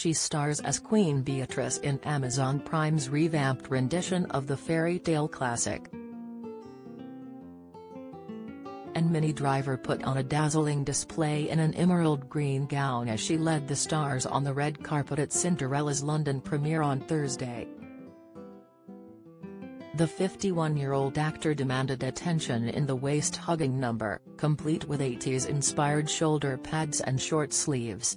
she stars as Queen Beatrice in Amazon Prime's revamped rendition of the fairy tale classic. And Minnie Driver put on a dazzling display in an emerald green gown as she led the stars on the red carpet at Cinderella's London premiere on Thursday. The 51-year-old actor demanded attention in the waist-hugging number, complete with 80s-inspired shoulder pads and short sleeves.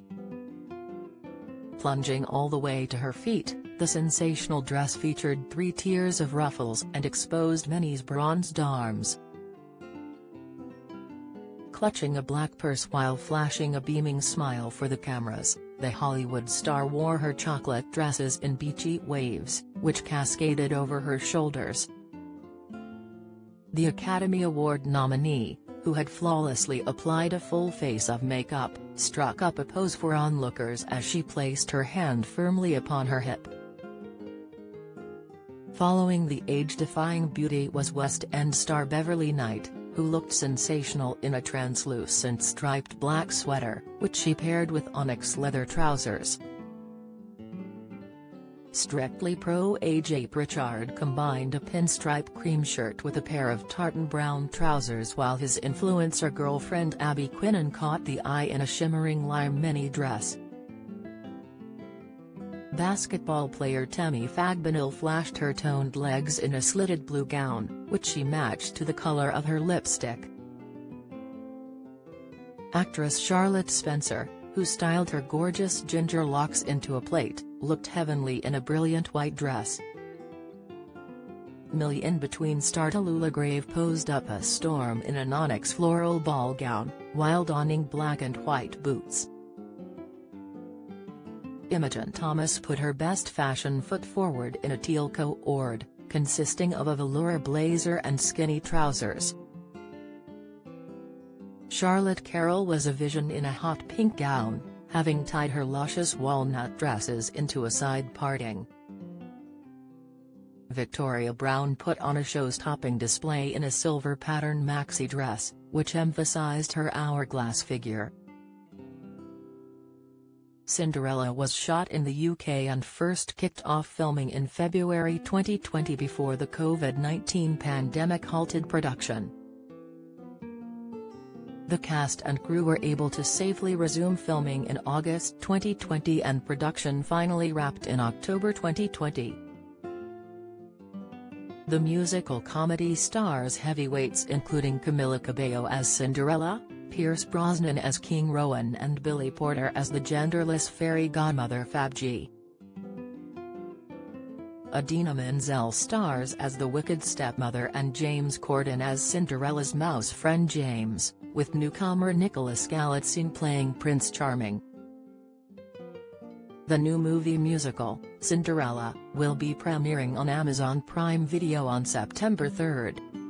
Plunging all the way to her feet, the sensational dress featured three tiers of ruffles and exposed Minnie's bronzed arms. Clutching a black purse while flashing a beaming smile for the cameras, the Hollywood star wore her chocolate dresses in beachy waves, which cascaded over her shoulders. The Academy Award nominee, who had flawlessly applied a full face of makeup, struck up a pose for onlookers as she placed her hand firmly upon her hip. Following the age-defying beauty was West End star Beverly Knight, who looked sensational in a translucent striped black sweater, which she paired with onyx leather trousers. Strictly Pro AJ Pritchard combined a pinstripe cream shirt with a pair of tartan brown trousers while his influencer girlfriend Abbie Quinnen caught the eye in a shimmering lime mini dress. Basketball player Temi Fagbenle flashed her toned legs in a slitted blue gown, which she matched to the color of her lipstick. Actress Charlotte Spencer, who styled her gorgeous ginger locks into a plait, looked heavenly in a brilliant white dress. Millie Inbetween star Tallulah Greive posed up a storm in an onyx floral ball gown, while donning black and white boots. Imogen Thomas put her best fashion foot forward in a teal co-ord, consisting of a velour blazer and skinny trousers. Charlotte Carroll was a vision in a hot pink gown, having tied her luscious walnut dresses into a side parting. Victoria Brown put on a show-stopping display in a silver pattern maxi dress, which emphasized her hourglass figure. Cinderella was shot in the UK and first kicked off filming in February 2020 before the COVID-19 pandemic halted production. The cast and crew were able to safely resume filming in August 2020 and production finally wrapped in October 2020. The musical comedy stars heavyweights including Camila Cabello as Cinderella, Pierce Brosnan as King Rowan and Billy Porter as the genderless fairy godmother Fabji. Idina Menzel stars as the wicked stepmother and James Corden as Cinderella's mouse friend James, with newcomer Nicholas Galitzine playing Prince Charming. The new movie musical, Cinderella, will be premiering on Amazon Prime Video on September 3.